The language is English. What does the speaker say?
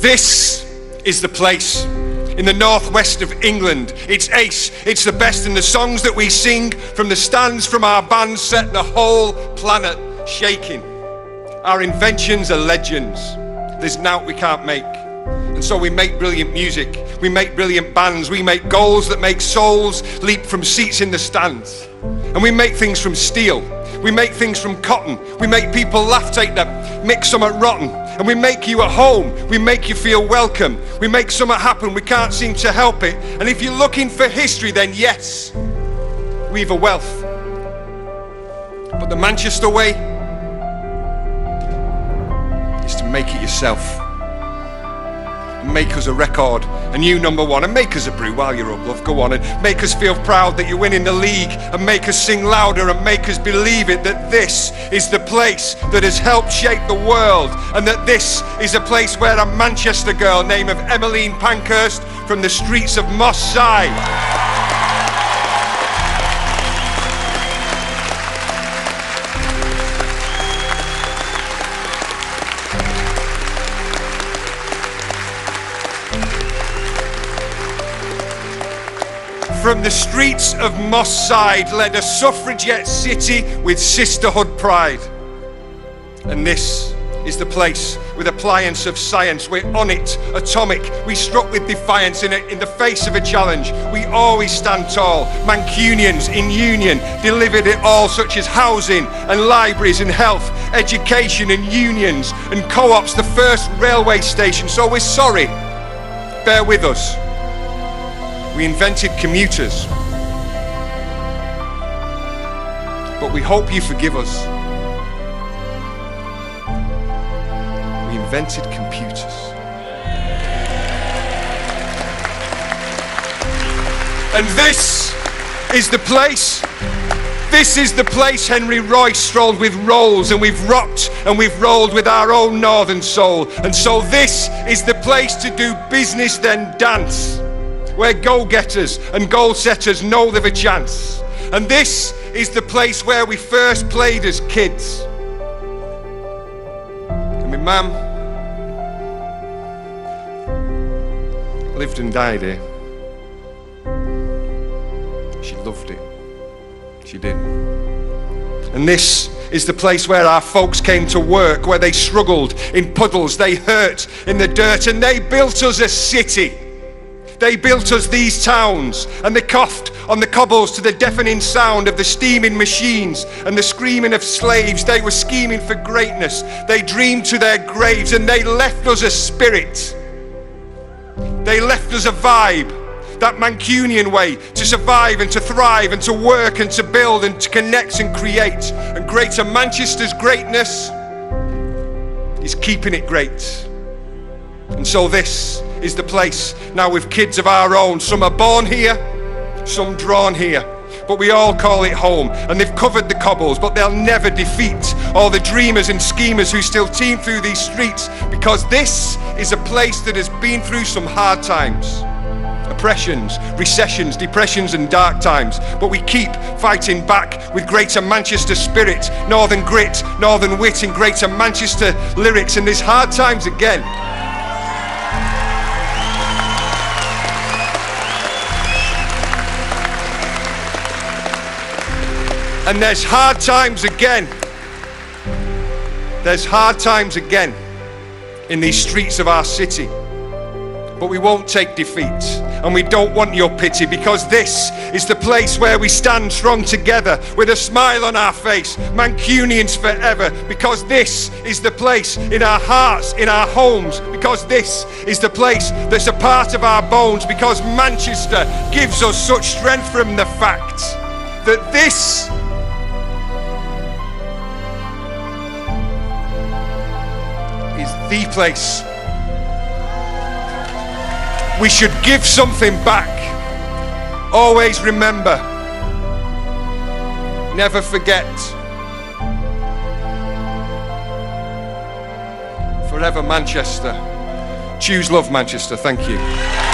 This is the place in the northwest of England. It's ace, it's the best, and the songs that we sing from the stands from our band set the whole planet shaking. Our inventions are legends. There's nought we can't make. And so we make brilliant music, we make brilliant bands, we make goals that make souls leap from seats in the stands. And we make things from steel, we make things from cotton, we make people laugh, take that, mix some at rotten. And we make you at home, we make you feel welcome, we make something happen, we can't seem to help it. And if you're looking for history, then yes, we've a wealth. But the Manchester way is to make it yourself make us a record, a new number one, and make us a brew while you're up, love. Go on and make us feel proud that you're winning the league, and make us sing louder, and make us believe it that this is the place that has helped shape the world, and that this is a place where a Manchester girl named of Emmeline Pankhurst from the streets of Moss Side. From the streets of Moss Side led a suffragette city with sisterhood pride. And this is the place with appliance of science. We're on it, atomic. We struck with defiance in, in the face of a challenge. We always stand tall. Mancunians in union delivered it all, such as housing and libraries and health, education and unions and co-ops, the first railway station. So we're sorry. Bear with us. We invented commuters. But we hope you forgive us. We invented computers. And this is the place. This is the place Henry Royce strolled with rolls, and we've rocked and we've rolled with our own northern soul. And so, this is the place to do business, then dance where goal getters and goal setters know they've a chance. And this is the place where we first played as kids. And my mum lived and died here. She loved it. She did. And this is the place where our folks came to work, where they struggled in puddles, they hurt in the dirt, and they built us a city. They built us these towns, and they coughed on the cobbles to the deafening sound of the steaming machines and the screaming of slaves. They were scheming for greatness. They dreamed to their graves, and they left us a spirit. They left us a vibe, that Mancunian way to survive and to thrive and to work and to build and to connect and create. And Greater Manchester's greatness is keeping it great. And so this is the place now with kids of our own. Some are born here, some drawn here. But we all call it home, and they've covered the cobbles, but they'll never defeat all the dreamers and schemers who still teem through these streets because this is a place that has been through some hard times oppressions, recessions, depressions, and dark times. But we keep fighting back with greater Manchester spirit, northern grit, northern wit, and greater Manchester lyrics. And there's hard times again. And there's hard times again. There's hard times again in these streets of our city. But we won't take defeat and we don't want your pity because this is the place where we stand strong together with a smile on our face, Mancunians forever, because this is the place in our hearts, in our homes, because this is the place that's a part of our bones, because Manchester gives us such strength from the fact that this the place. We should give something back. Always remember. Never forget. Forever Manchester. Choose love, Manchester. Thank you.